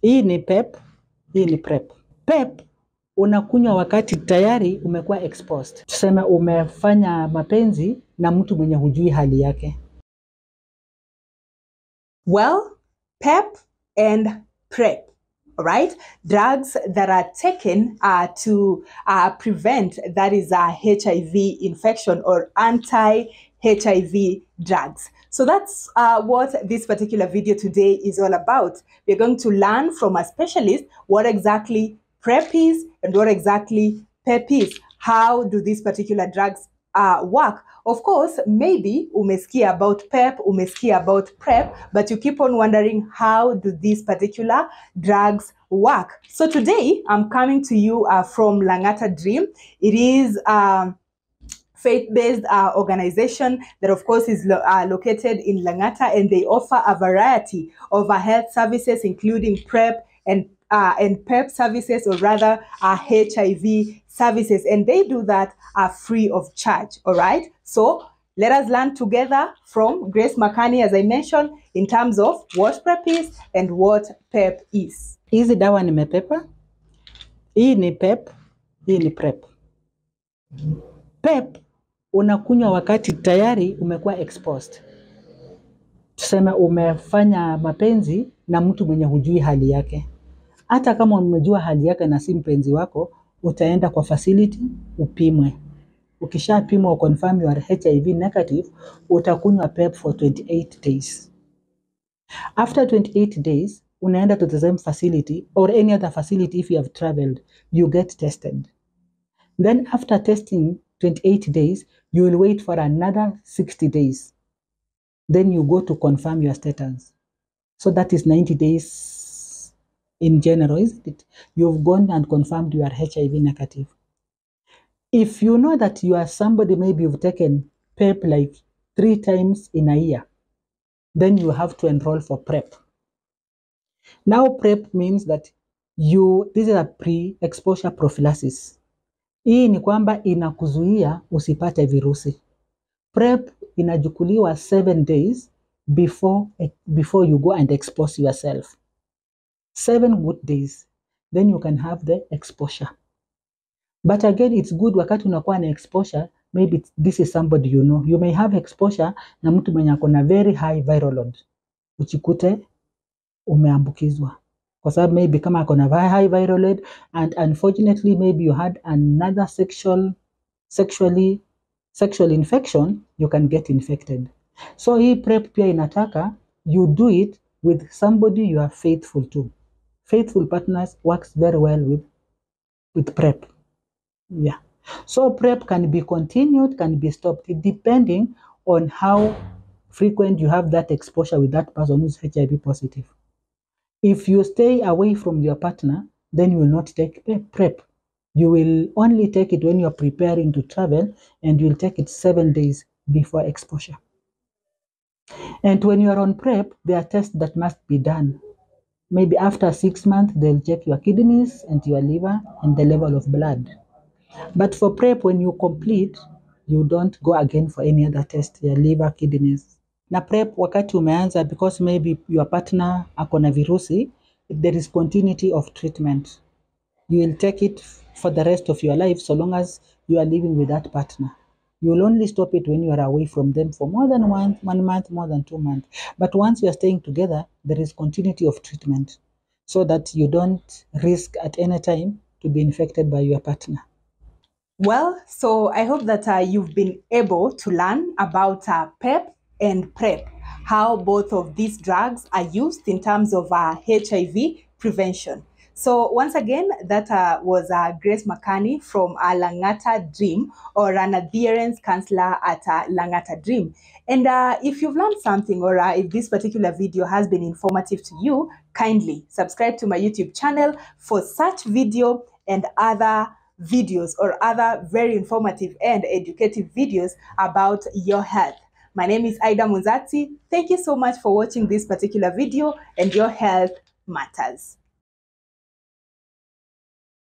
Hii ni PEP, hii ni PrEP. PEP unakunywa wakati tayari umekuwa exposed. Tuseme umefanya mapenzi na mtu mwenye hujui hali yake. Well, PEP and PrEP, all right? Drugs that are taken uh, to uh, prevent, that is a HIV infection or anti-HIV drugs. So that's uh, what this particular video today is all about. We're going to learn from a specialist what exactly PrEP is and what exactly PEP is. How do these particular drugs uh, work? Of course, maybe umesikia about PEP, umesikia about PrEP, but you keep on wondering how do these particular drugs work? So today, I'm coming to you uh, from Langata Dream. It is um, faith-based uh, organization that of course is lo- uh, located in Langata and they offer a variety of uh, health services including PrEP and uh, and PEP services or rather uh, HIV services and they do that uh, free of charge all right so let us learn together from Grace Makani as I mentioned in terms of what PrEP is and what PEP is Is Hizi dawa nimepepa. Hii ni PEP, hii ni PrEP. PEP unakunywa wakati tayari umekuwa exposed. Tuseme umefanya mapenzi na mtu mwenye hujui hali yake. Hata kama umejua hali yake na si mpenzi wako, utaenda kwa facility upimwe. Ukishapimwa confirm you are HIV negative, utakunywa PEP for 28 days. After 28 days, unaenda to the same facility or any other facility if you have traveled, you get tested. Then after testing 28 days, you will wait for another 60 days. Then you go to confirm your status. So that is 90 days in general, isn't it? You've gone and confirmed you are HIV negative. If you know that you are somebody, maybe you've taken PEP like three times in a year, then you have to enroll for PrEP. Now, PrEP means that you, this is a pre-exposure prophylaxis. Hii ni kwamba inakuzuia usipate virusi. PrEP inajukuliwa seven days before, before you go and expose yourself. Seven good days, then you can have the exposure. But again, it's good wakati unakuwa na exposure, maybe this is somebody you know. You may have exposure na mtu mwenye ako na very high viral load, uchikute umeambukizwa sababu maybe kama ako na vi- high viral load and unfortunately maybe you had another sexual sexually sexual infection you can get infected. So hii prep pia inataka you do it with somebody you are faithful to. Faithful partners works very well with with prep. Yeah. So prep can be continued can be stopped depending on how frequent you have that exposure with that person who's hiv positive if you stay away from your partner, then you will not take PrEP. You will only take it when you're preparing to travel and you'll take it seven days before exposure. And when you're on PrEP, there are tests that must be done. Maybe after six months, they'll check your kidneys and your liver and the level of blood. But for PrEP, when you complete, you don't go again for any other test, your liver, kidneys. Na PrEP wakati umeanza because maybe your partner ako na virusi, there is continuity of treatment. You will take it for the rest of your life so long as you are living with that partner. You will only stop it when you are away from them for more than one, one month, more than two months. But once you are staying together, there is continuity of treatment so that you don't risk at any time to be infected by your partner. Well, so I hope that uh, you've been able to learn about uh, PEP and PrEP, how both of these drugs are used in terms of uh, HIV prevention. So once again, that uh, was uh, Grace Makani from uh, Langata Dream or an adherence counselor at uh, Langata Dream. And uh, if you've learned something or uh, if this particular video has been informative to you, kindly subscribe to my YouTube channel for such video and other videos or other very informative and educative videos about your health. My name is Aidah Munzatsi. Thank you so much for watching this particular video and your health matters.